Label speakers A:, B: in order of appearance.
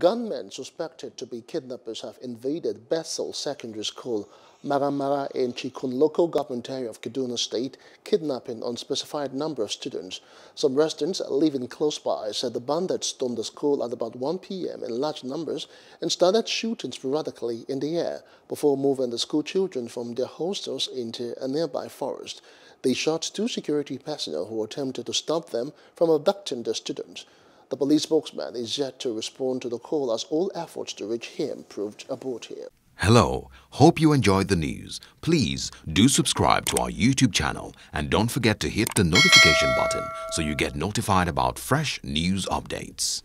A: Gunmen suspected to be kidnappers have invaded Bethel Secondary School, Maramara in Chikun local government area of Kaduna State, kidnapping unspecified number of students. Some residents living close by said the bandits stormed the school at about 1 p.m. in large numbers and started shooting sporadically in the air before moving the school children from their hostels into a nearby forest. They shot two security personnel who attempted to stop them from abducting the students. The police spokesman is yet to respond to the call as all efforts to reach him proved abortive.
B: Hello, hope you enjoyed the news. Please do subscribe to our YouTube channel and don't forget to hit the notification button so you get notified about fresh news updates.